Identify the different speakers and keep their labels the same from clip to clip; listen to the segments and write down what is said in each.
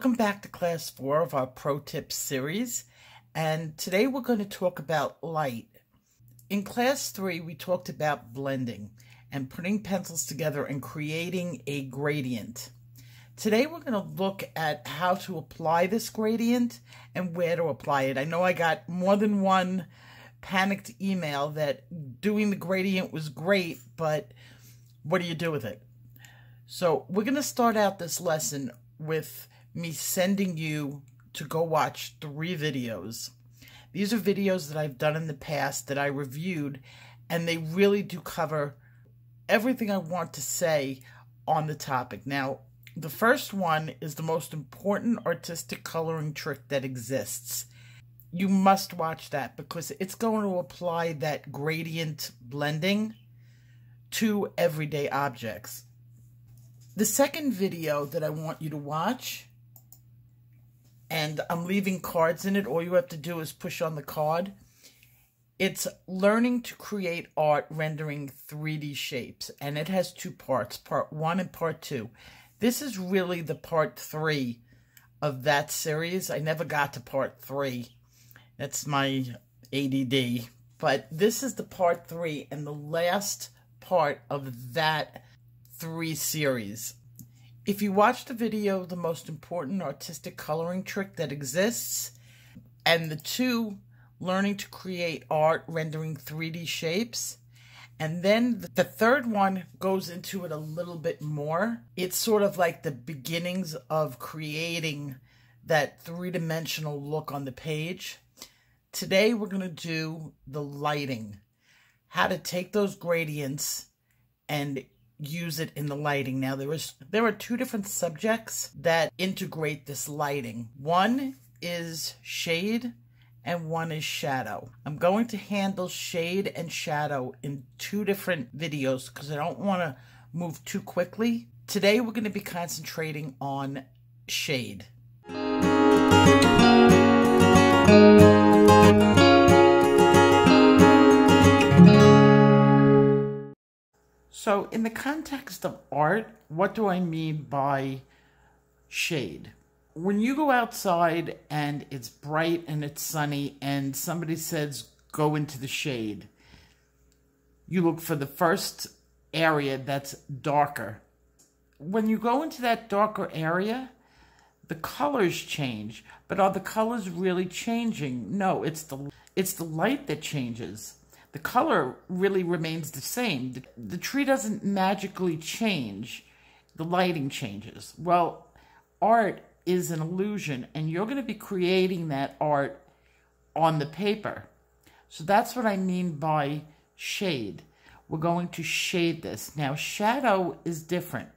Speaker 1: Welcome back to class four of our Pro Tips series. And today we're going to talk about light. In class three, we talked about blending and putting pencils together and creating a gradient. Today we're going to look at how to apply this gradient and where to apply it. I know I got more than one panicked email that doing the gradient was great, but what do you do with it? So we're going to start out this lesson with me sending you to go watch three videos. These are videos that I've done in the past that I reviewed, and they really do cover everything I want to say on the topic. Now, the first one is the most important artistic coloring trick that exists. You must watch that because it's going to apply that gradient blending to everyday objects. The second video that I want you to watch and I'm leaving cards in it. All you have to do is push on the card. It's learning to create art rendering 3D shapes, and it has two parts, part one and part two. This is really the part three of that series. I never got to part three. That's my ADD. But this is the part three and the last part of that three series. If you watch the video, the most important artistic coloring trick that exists, and the two, learning to create art rendering 3D shapes, and then the third one goes into it a little bit more. It's sort of like the beginnings of creating that three-dimensional look on the page. Today we're going to do the lighting. How to take those gradients and use it in the lighting. Now there is there are two different subjects that integrate this lighting. One is shade and one is shadow. I'm going to handle shade and shadow in two different videos because I don't want to move too quickly. Today we're going to be concentrating on shade. So, in the context of art, what do I mean by shade? When you go outside and it's bright and it's sunny and somebody says, go into the shade, you look for the first area that's darker. When you go into that darker area, the colors change, but are the colors really changing? No, it's the it's the light that changes the color really remains the same. The, the tree doesn't magically change, the lighting changes. Well, art is an illusion, and you're going to be creating that art on the paper. So that's what I mean by shade. We're going to shade this. Now, shadow is different.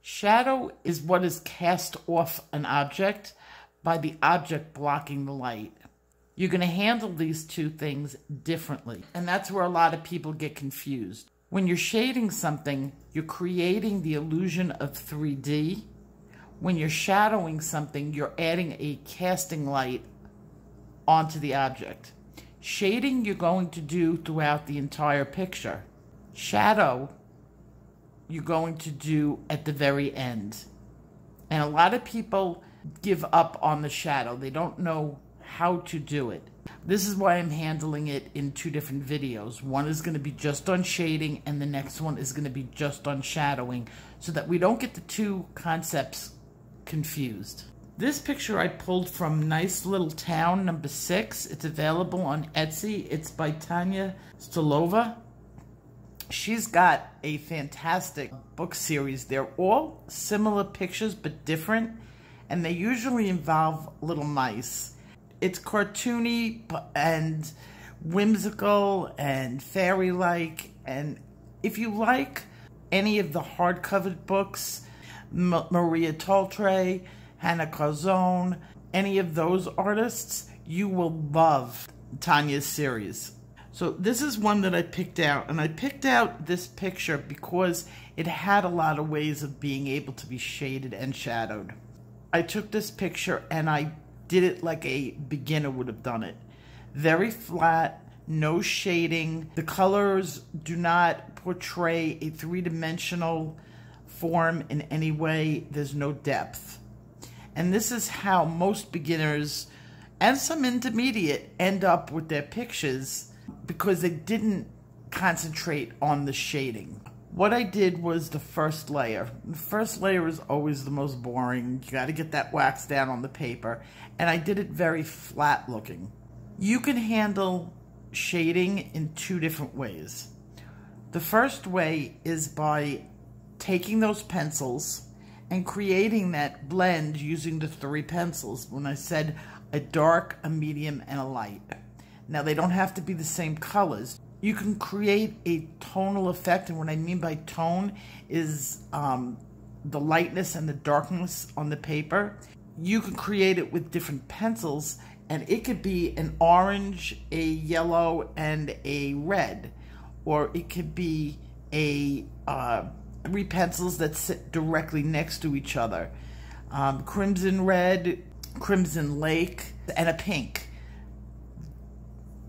Speaker 1: Shadow is what is cast off an object by the object blocking the light. You're going to handle these two things differently. And that's where a lot of people get confused. When you're shading something, you're creating the illusion of 3D. When you're shadowing something, you're adding a casting light onto the object. Shading you're going to do throughout the entire picture. Shadow you're going to do at the very end. And a lot of people give up on the shadow. They don't know how to do it. This is why I'm handling it in two different videos. One is going to be just on shading and the next one is going to be just on shadowing so that we don't get the two concepts confused. This picture I pulled from Nice Little Town number six. It's available on Etsy. It's by Tanya Stolova. She's got a fantastic book series. They're all similar pictures but different and they usually involve little mice it's cartoony and whimsical and fairy-like and if you like any of the hardcover books M Maria Trolle, Hanna Karlzon any of those artists you will love tanya's series. So this is one that i picked out and i picked out this picture because it had a lot of ways of being able to be shaded and shadowed. I took this picture and i did it like a beginner would have done it. Very flat, no shading. The colors do not portray a three-dimensional form in any way. There's no depth. And this is how most beginners and some intermediate end up with their pictures because they didn't concentrate on the shading. What I did was the first layer. The first layer is always the most boring. You got to get that wax down on the paper. And I did it very flat looking. You can handle shading in two different ways. The first way is by taking those pencils and creating that blend using the three pencils. When I said a dark, a medium, and a light. Now, they don't have to be the same colors. You can create a tonal effect, and what I mean by tone is um, the lightness and the darkness on the paper. You can create it with different pencils, and it could be an orange, a yellow, and a red. Or it could be a uh, three pencils that sit directly next to each other. Um, crimson red, crimson lake, and a pink.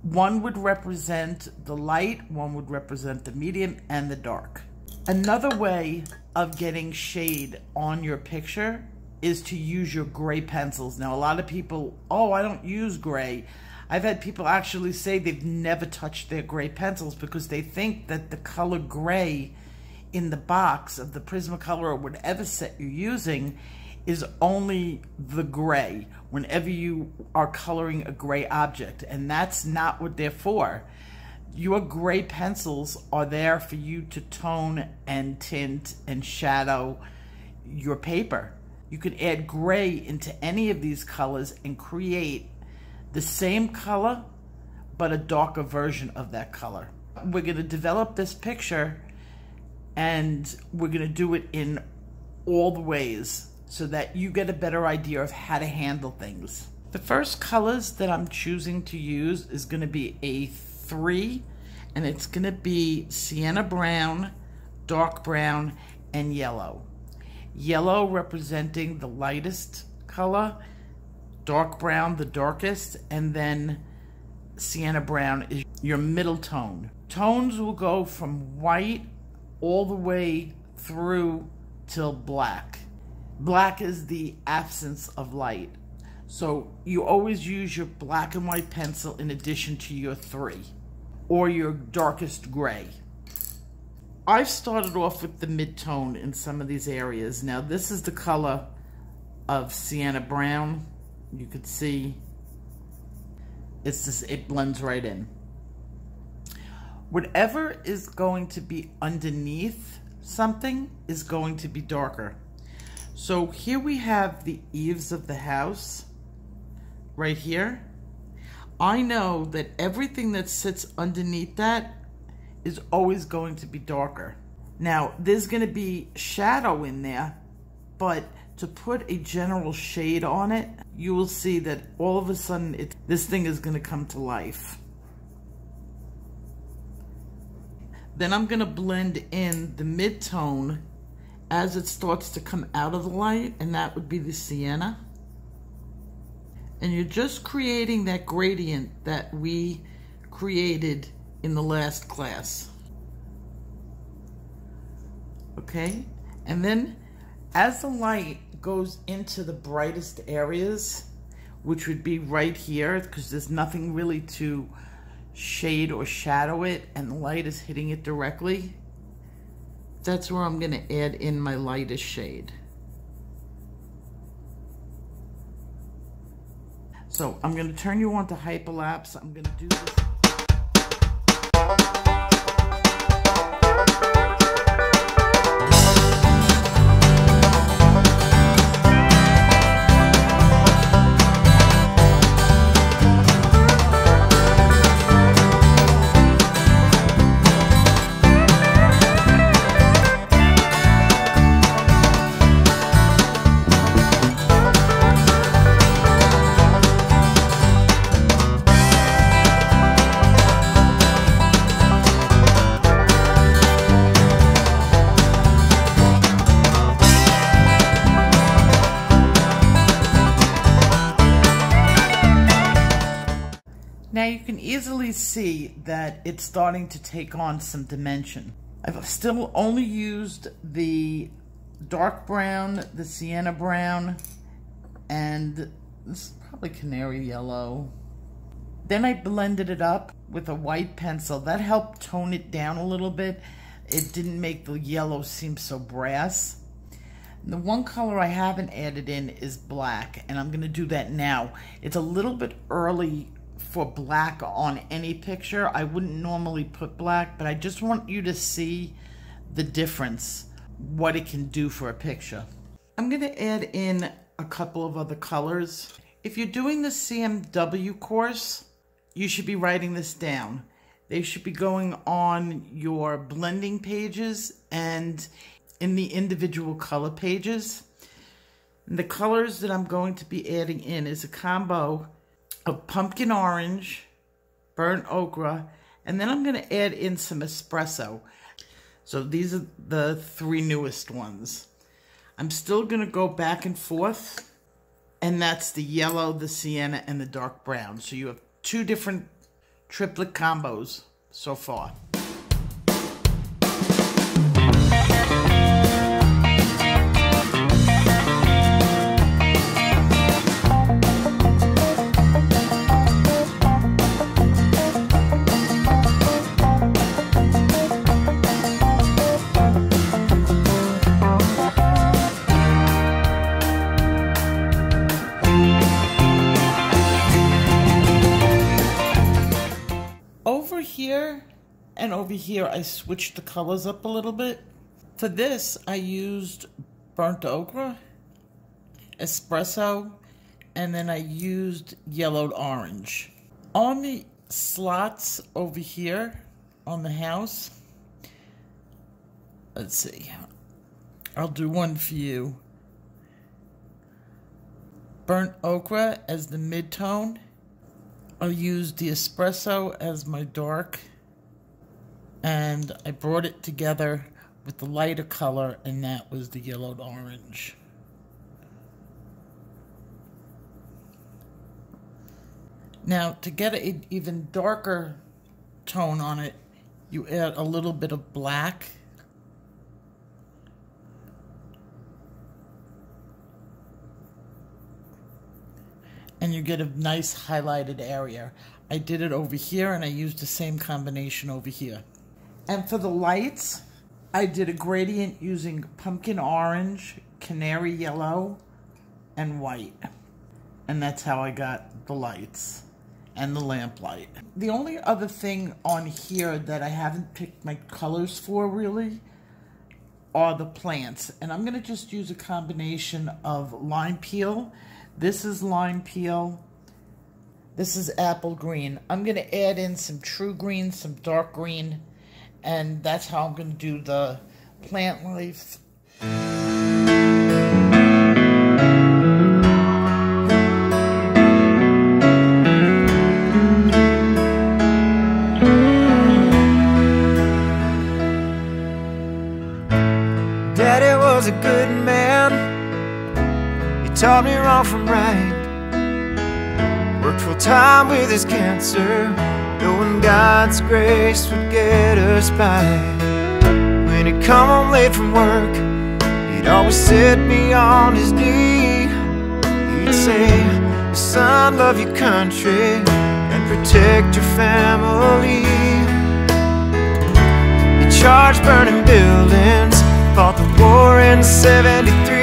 Speaker 1: One would represent the light, one would represent the medium, and the dark. Another way of getting shade on your picture is to use your gray pencils. Now, a lot of people, oh, I don't use gray. I've had people actually say they've never touched their gray pencils because they think that the color gray in the box of the Prismacolor or whatever set you're using is only the gray whenever you are coloring a gray object. And that's not what they're for. Your gray pencils are there for you to tone and tint and shadow your paper. You can add gray into any of these colors and create the same color, but a darker version of that color. We're going to develop this picture and we're going to do it in all the ways so that you get a better idea of how to handle things. The first colors that I'm choosing to use is going to be a 3 and it's going to be sienna brown, dark brown, and yellow. Yellow representing the lightest color, dark brown the darkest, and then sienna brown is your middle tone. Tones will go from white all the way through till black. Black is the absence of light. So you always use your black and white pencil in addition to your three or your darkest gray. I've started off with the mid-tone in some of these areas. Now this is the color of sienna brown. You could see it's just, it blends right in. Whatever is going to be underneath something is going to be darker. So here we have the eaves of the house right here. I know that everything that sits underneath that is always going to be darker. Now, there's going to be shadow in there, but to put a general shade on it, you will see that all of a sudden it, this thing is going to come to life. Then I'm going to blend in the mid-tone as it starts to come out of the light, and that would be the sienna. And you're just creating that gradient that we created in the last class. Okay? And then as the light goes into the brightest areas, which would be right here, because there's nothing really to shade or shadow it, and the light is hitting it directly, that's where I'm going to add in my lightest shade. So I'm going to turn you on to hyperlapse. I'm going to do this. Now you can easily see that it's starting to take on some dimension. I've still only used the dark brown, the sienna brown, and this is probably canary yellow. Then I blended it up with a white pencil. That helped tone it down a little bit. It didn't make the yellow seem so brass. The one color I haven't added in is black, and I'm going to do that now. It's a little bit early for black on any picture. I wouldn't normally put black, but I just want you to see the difference, what it can do for a picture. I'm going to add in a couple of other colors. If you're doing the CMW course, you should be writing this down. They should be going on your blending pages and in the individual color pages. And the colors that I'm going to be adding in is a combo of pumpkin orange, burnt ochre, and then I'm going to add in some espresso. So these are the three newest ones. I'm still going to go back and forth, and that's the yellow, the sienna, and the dark brown. So you have two different triplet combos so far. Here and over here, I switched the colors up a little bit. For this, I used burnt ochre, espresso, and then I used yellowed orange. On the slots over here on the house, let's see, I'll do one for you. Burnt ochre as the mid-tone I'll use the espresso as my dark and I brought it together with the lighter color and that was the yellowed orange. Now to get an even darker tone on it, you add a little bit of black and you get a nice highlighted area. I did it over here and I used the same combination over here. And for the lights, I did a gradient using pumpkin orange, canary yellow, and white. And that's how I got the lights and the lamplight. The only other thing on here that I haven't picked my colors for really are the plants. And I'm gonna just use a combination of lime peel this is lime peel. This is apple green. I'm going to add in some true green, some dark green, and that's how I'm going to do the plant life.
Speaker 2: Taught me wrong from right. Worked full time with his cancer, knowing God's grace would get us by. When he'd come home late from work, he'd always set me on his knee. He'd say, Son, love your country and protect your family. He charged burning buildings, fought the war in 73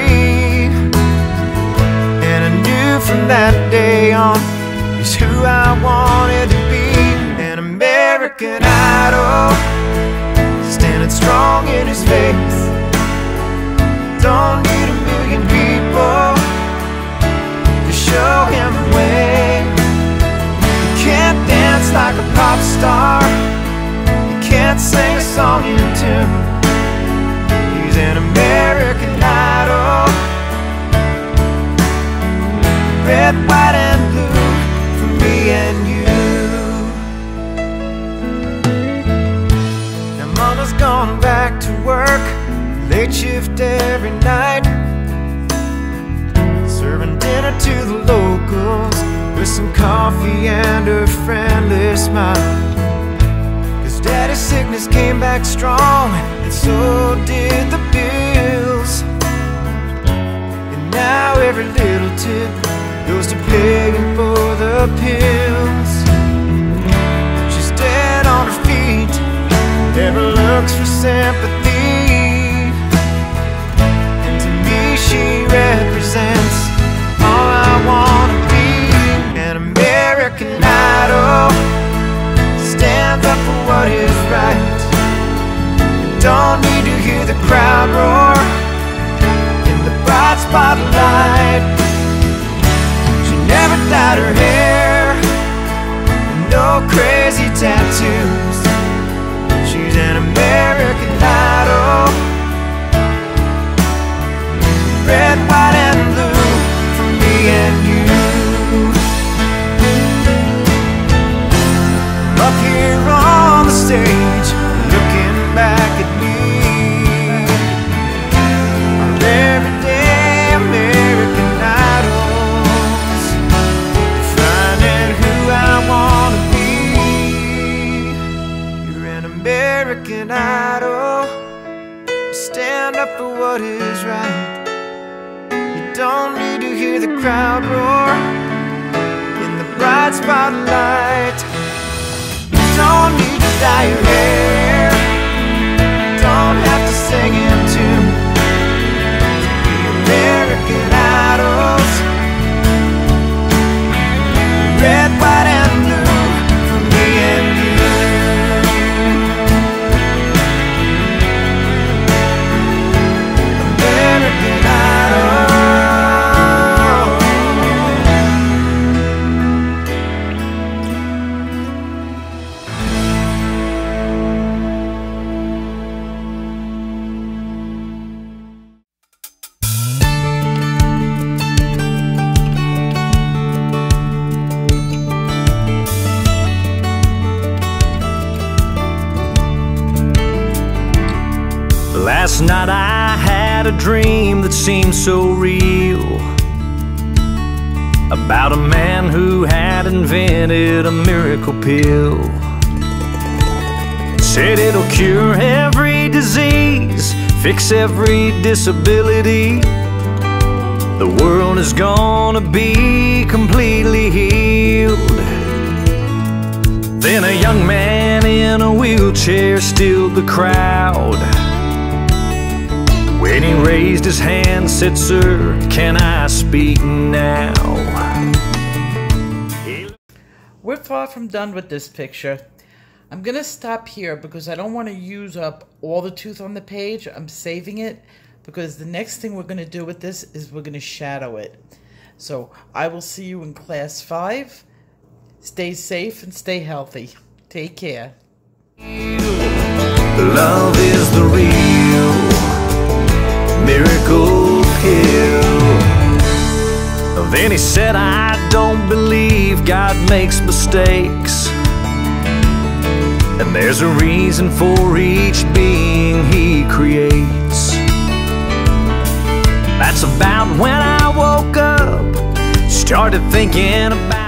Speaker 2: from that day on. Is who I wanted to be An American Idol. Standing strong in his faith Don't need a million people To show him the way. He can't dance like a pop star. He can't sing a song in tune the pills. She's dead on her feet, never looks for sympathy. And to me, she represents all I wanna be. An American Idol stands up for what is right. Don't need to hear the crowd roar in the bright spotlight. She never dyed her hair, crazy tattoos. Don't need to hear the crowd roar in the bright spotlight. Don't need to dye your hair.
Speaker 3: So real about a man who had invented a miracle pill. Said it'll cure every disease, fix every disability. The world is gonna be completely healed. Then a young man in a wheelchair stilled the crowd. When he raised his hand, said, Sir, can I speak now?
Speaker 1: We're far from done with this picture. I'm going to stop here because I don't want to use up all the tooth on the page. I'm saving it because the next thing we're going to do with this is we're going to shadow it. So I will see you in class 5. Stay safe and stay healthy. Take care.
Speaker 3: Love is the real miracle pill. Then he said, I don't believe God makes mistakes. And there's a reason for each being he creates. That's about when I woke up, started thinking about.